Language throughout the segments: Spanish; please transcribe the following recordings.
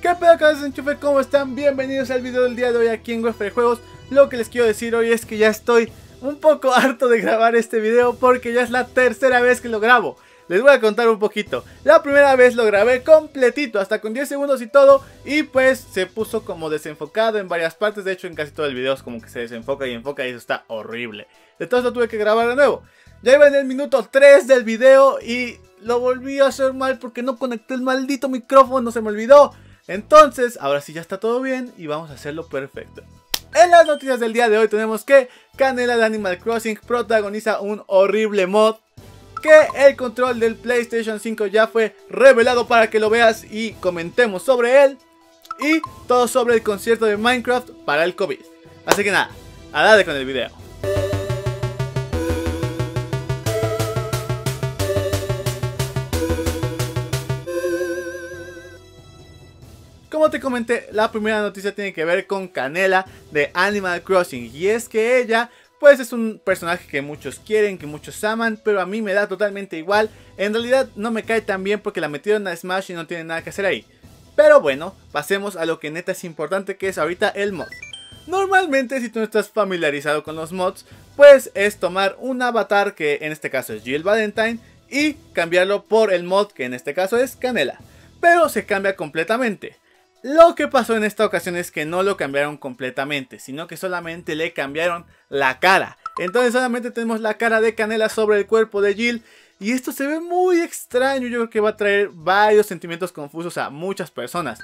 ¿Qué pedo cabezas enchufe? ¿Cómo están? Bienvenidos al video del día de hoy aquí en Wefre Juegos Lo que les quiero decir hoy es que ya estoy un poco harto de grabar este video porque ya es la tercera vez que lo grabo les voy a contar un poquito. La primera vez lo grabé completito, hasta con 10 segundos y todo. Y pues se puso como desenfocado en varias partes. De hecho, en casi todo el video es como que se desenfoca y enfoca y eso está horrible. Entonces lo tuve que grabar de nuevo. Ya iba en el minuto 3 del video y lo volví a hacer mal porque no conecté el maldito micrófono, se me olvidó. Entonces, ahora sí ya está todo bien y vamos a hacerlo perfecto. En las noticias del día de hoy tenemos que Canela de Animal Crossing protagoniza un horrible mod que el control del PlayStation 5 ya fue revelado para que lo veas y comentemos sobre él. Y todo sobre el concierto de Minecraft para el COVID. Así que nada, a darle con el video. Como te comenté, la primera noticia tiene que ver con Canela de Animal Crossing. Y es que ella pues es un personaje que muchos quieren, que muchos aman, pero a mí me da totalmente igual. En realidad no me cae tan bien porque la metieron a Smash y no tiene nada que hacer ahí. Pero bueno, pasemos a lo que neta es importante que es ahorita el mod. Normalmente si tú no estás familiarizado con los mods, pues es tomar un avatar que en este caso es Jill Valentine y cambiarlo por el mod que en este caso es Canela. Pero se cambia completamente. Lo que pasó en esta ocasión es que no lo cambiaron completamente, sino que solamente le cambiaron la cara. Entonces solamente tenemos la cara de Canela sobre el cuerpo de Jill. Y esto se ve muy extraño, yo creo que va a traer varios sentimientos confusos a muchas personas.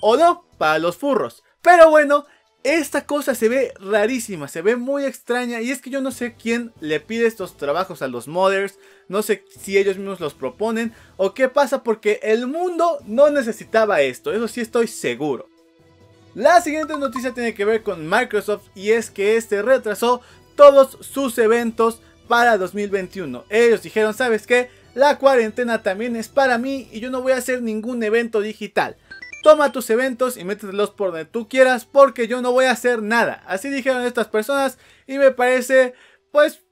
O no, para los furros. Pero bueno, esta cosa se ve rarísima, se ve muy extraña y es que yo no sé quién le pide estos trabajos a los modders, no sé si ellos mismos los proponen o qué pasa porque el mundo no necesitaba esto, eso sí estoy seguro. La siguiente noticia tiene que ver con Microsoft y es que este retrasó todos sus eventos para 2021. Ellos dijeron, ¿sabes qué? La cuarentena también es para mí y yo no voy a hacer ningún evento digital. Toma tus eventos y métetelos por donde tú quieras porque yo no voy a hacer nada. Así dijeron estas personas y me parece pues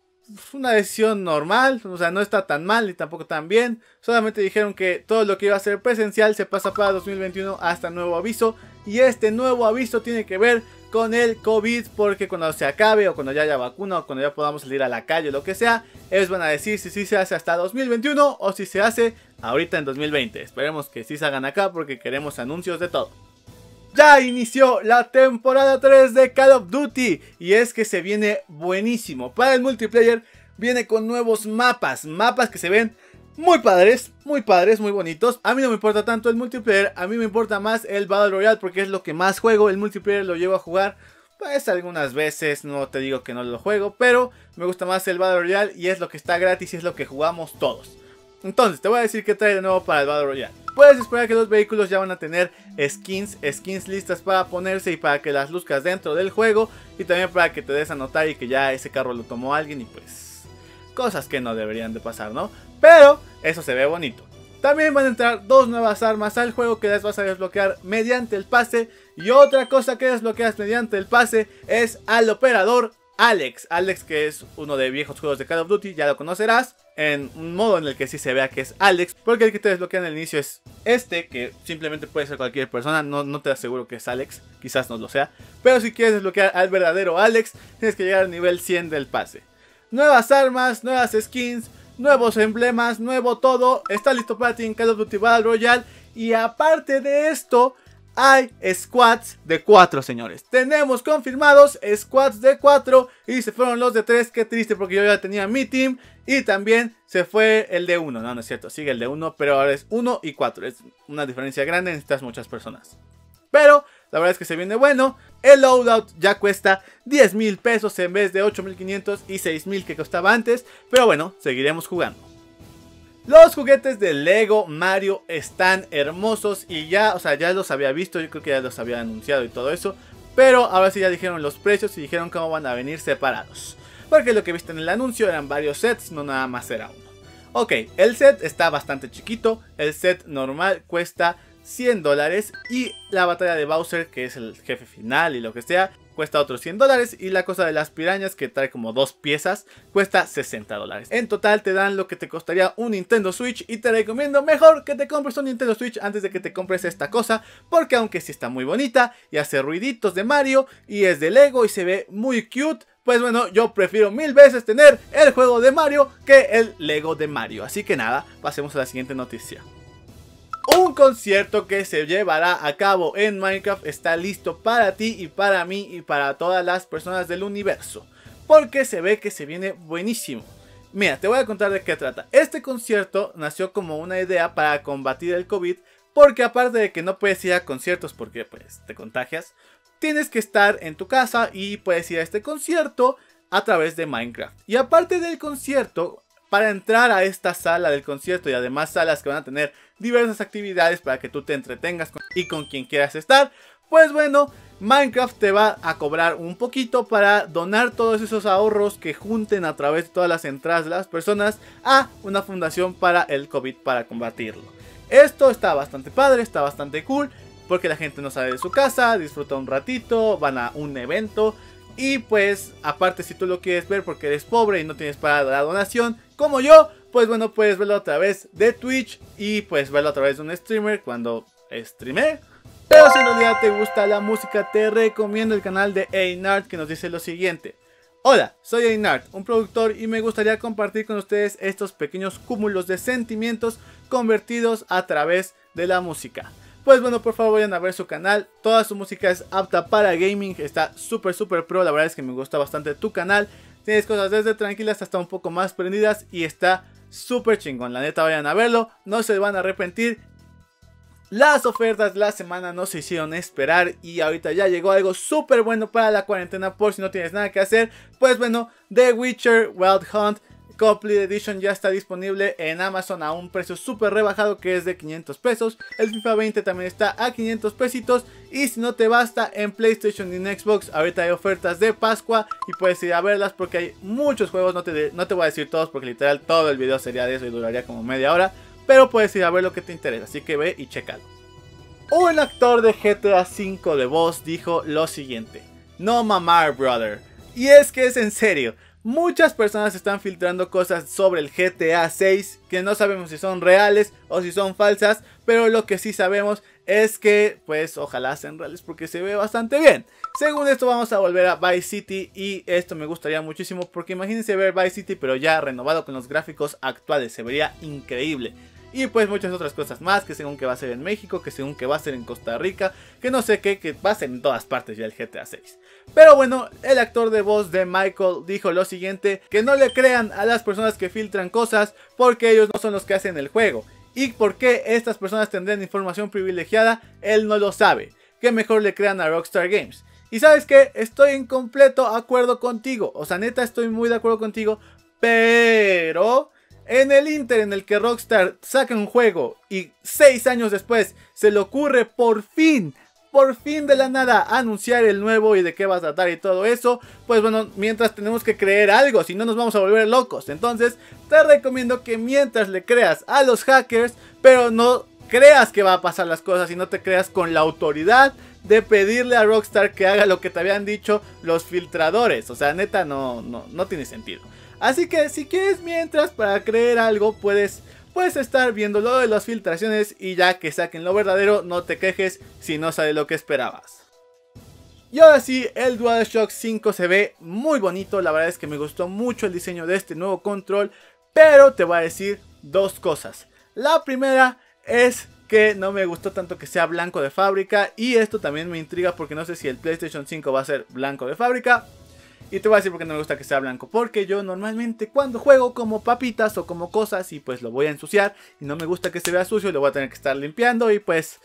una decisión normal, o sea, no está tan mal ni tampoco tan bien. Solamente dijeron que todo lo que iba a ser presencial se pasa para 2021 hasta nuevo aviso. Y este nuevo aviso tiene que ver con el COVID porque cuando se acabe o cuando ya haya vacuna o cuando ya podamos salir a la calle o lo que sea, ellos van a decir si sí se hace hasta 2021 o si se hace ahorita en 2020. Esperemos que sí se hagan acá porque queremos anuncios de todo. Ya inició la temporada 3 de Call of Duty y es que se viene buenísimo. Para el multiplayer viene con nuevos mapas, mapas que se ven muy padres, muy padres, muy bonitos. A mí no me importa tanto el multiplayer, a mí me importa más el Battle Royale porque es lo que más juego. El multiplayer lo llevo a jugar pues algunas veces, no te digo que no lo juego, pero me gusta más el Battle Royale y es lo que está gratis y es lo que jugamos todos. Entonces, te voy a decir que trae de nuevo para el Battle Royale. Puedes esperar que los vehículos ya van a tener skins, skins listas para ponerse y para que las luzcas dentro del juego y también para que te des a notar y que ya ese carro lo tomó alguien y pues cosas que no deberían de pasar, ¿no? Pero eso se ve bonito. También van a entrar dos nuevas armas al juego que las vas a desbloquear mediante el pase. Y otra cosa que desbloqueas mediante el pase es al operador Alex. Alex que es uno de viejos juegos de Call of Duty, ya lo conocerás. En un modo en el que sí se vea que es Alex. Porque el que te desbloquea en el inicio es este, que simplemente puede ser cualquier persona. No, no te aseguro que es Alex, quizás no lo sea. Pero si quieres desbloquear al verdadero Alex, tienes que llegar al nivel 100 del pase. Nuevas armas, nuevas skins, nuevos emblemas, nuevo todo. Está listo para ti en Call of Duty Battle Royale. Y aparte de esto, hay squads de 4, señores. Tenemos confirmados squads de 4 y se fueron los de 3. Qué triste porque yo ya tenía mi team. Y también se fue el de 1. No, no es cierto, sigue el de 1, pero ahora es 1 y 4. Es una diferencia grande, necesitas muchas personas. Pero la verdad es que se viene bueno. El loadout ya cuesta 10 mil pesos en vez de 8500 y 6000 que costaba antes. Pero bueno, seguiremos jugando. Los juguetes de Lego Mario están hermosos y ya, o sea, ya los había visto, yo creo que ya los había anunciado y todo eso. Pero ahora sí ya dijeron los precios y dijeron cómo van a venir separados. Porque lo que viste en el anuncio eran varios sets, no nada más era uno. Ok, el set está bastante chiquito, el set normal cuesta 100 dólares y la batalla de Bowser, que es el jefe final y lo que sea, cuesta otros 100 dólares y la cosa de las pirañas que trae como dos piezas cuesta 60 dólares. En total te dan lo que te costaría un Nintendo Switch y te recomiendo mejor que te compres un Nintendo Switch antes de que te compres esta cosa porque aunque sí está muy bonita y hace ruiditos de Mario y es de Lego y se ve muy cute, pues bueno, yo prefiero mil veces tener el juego de Mario que el Lego de Mario. Así que nada, pasemos a la siguiente noticia. Un concierto que se llevará a cabo en Minecraft está listo para ti y para mí y para todas las personas del universo. Porque se ve que se viene buenísimo. Mira, te voy a contar de qué trata. Este concierto nació como una idea para combatir el COVID. Porque aparte de que no puedes ir a conciertos porque pues te contagias. Tienes que estar en tu casa y puedes ir a este concierto a través de Minecraft. Y aparte del concierto, para entrar a esta sala del concierto y además salas que van a tener diversas actividades para que tú te entretengas y con quien quieras estar, pues bueno, Minecraft te va a cobrar un poquito para donar todos esos ahorros que junten a través de todas las entradas de las personas a una fundación para el COVID para combatirlo. Esto está bastante padre, está bastante cool, porque la gente no sale de su casa, disfruta un ratito, van a un evento y pues aparte si tú lo quieres ver porque eres pobre y no tienes para la donación, como yo, pues bueno, puedes verlo a través de Twitch y puedes verlo a través de un streamer cuando streame. Pero si en realidad te gusta la música, te recomiendo el canal de Einart que nos dice lo siguiente. Hola, soy Einart, un productor y me gustaría compartir con ustedes estos pequeños cúmulos de sentimientos convertidos a través de la música. Pues bueno, por favor vayan a ver su canal. Toda su música es apta para gaming. Está súper, súper pro. La verdad es que me gusta bastante tu canal. Tienes cosas desde tranquilas hasta un poco más prendidas. Y está súper chingón. La neta, vayan a verlo. No se van a arrepentir. Las ofertas la semana no se hicieron esperar y ahorita ya llegó algo súper bueno para la cuarentena por si no tienes nada que hacer. Pues bueno, The Witcher Wild Hunt Complete Edition ya está disponible en Amazon a un precio súper rebajado que es de 500 pesos. El FIFA 20 también está a 500 pesitos. Y si no te basta en PlayStation y en Xbox, ahorita hay ofertas de Pascua y puedes ir a verlas porque hay muchos juegos. No te, no te voy a decir todos porque literal todo el video sería de eso y duraría como media hora. Pero puedes ir a ver lo que te interesa, así que ve y checalo. Un actor de GTA V de voz dijo lo siguiente. No mamar, brother. Y es que es en serio. Muchas personas están filtrando cosas sobre el GTA 6 que no sabemos si son reales o si son falsas, pero lo que sí sabemos es que pues ojalá sean reales porque se ve bastante bien. Según esto vamos a volver a Vice City y esto me gustaría muchísimo porque imagínense ver Vice City pero ya renovado con los gráficos actuales, se vería increíble. Y pues muchas otras cosas más, que según que va a ser en México, que según que va a ser en Costa Rica, que no sé qué, que va a ser en todas partes ya el GTA 6. Pero bueno, el actor de voz de Michael dijo lo siguiente, que no le crean a las personas que filtran cosas porque ellos no son los que hacen el juego. Y por qué estas personas tendrían información privilegiada, él no lo sabe. Que mejor le crean a Rockstar Games. Y sabes que estoy en completo acuerdo contigo. O sea, neta estoy muy de acuerdo contigo. Pero en el Inter en el que Rockstar saca un juego y seis años después se le ocurre por fin, por fin de la nada anunciar el nuevo y de qué va a tratar y todo eso, pues bueno, mientras tenemos que creer algo, si no nos vamos a volver locos. Entonces, te recomiendo que mientras le creas a los hackers, pero no creas que va a pasar las cosas y no te creas con la autoridad de pedirle a Rockstar que haga lo que te habían dicho los filtradores. O sea, neta, no, no, no tiene sentido. Así que si quieres mientras para creer algo puedes, puedes estar viendo lo de las filtraciones y ya que saquen lo verdadero no te quejes si no sale lo que esperabas. Y ahora sí, el DualShock 5 se ve muy bonito, la verdad es que me gustó mucho el diseño de este nuevo control, pero te voy a decir dos cosas. La primera es que no me gustó tanto que sea blanco de fábrica y esto también me intriga porque no sé si el PlayStation 5 va a ser blanco de fábrica, y te voy a decir por qué no me gusta que sea blanco. Porque yo normalmente cuando juego como papitas o como cosas y pues lo voy a ensuciar. Y no me gusta que se vea sucio, lo voy a tener que estar limpiando y pues...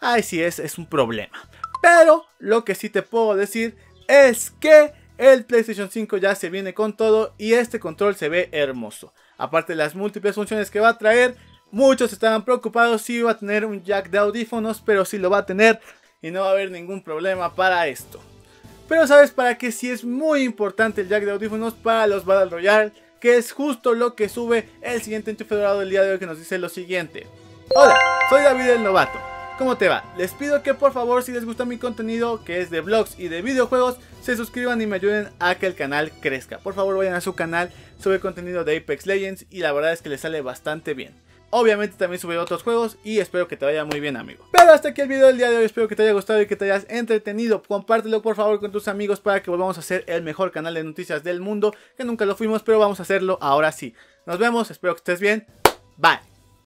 Ay, sí, es, es un problema. Pero lo que sí te puedo decir es que el PlayStation 5 ya se viene con todo y este control se ve hermoso. Aparte de las múltiples funciones que va a traer, muchos estaban preocupados si va a tener un jack de audífonos, pero sí lo va a tener y no va a haber ningún problema para esto. Pero sabes para qué sí es muy importante el jack de audífonos para los Battle Royale, que es justo lo que sube el siguiente ente federado del día de hoy que nos dice lo siguiente. Hola, soy David el Novato. ¿Cómo te va? Les pido que por favor si les gusta mi contenido que es de vlogs y de videojuegos se suscriban y me ayuden a que el canal crezca. Por favor vayan a su canal, sube contenido de Apex Legends y la verdad es que les sale bastante bien. Obviamente también sube otros juegos y espero que te vaya muy bien amigo. Pero hasta aquí el video del día de hoy, espero que te haya gustado y que te hayas entretenido. Compártelo por favor con tus amigos para que volvamos a hacer el mejor canal de noticias del mundo, que nunca lo fuimos, pero vamos a hacerlo ahora sí. Nos vemos, espero que estés bien. Bye.